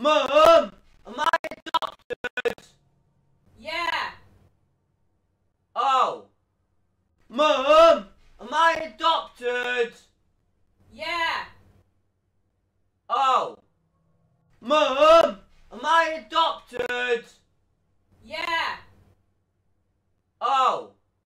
Mum, am I adopted? Yeah. Oh. Mum, am I adopted? Yeah. Oh. Mum, am I adopted?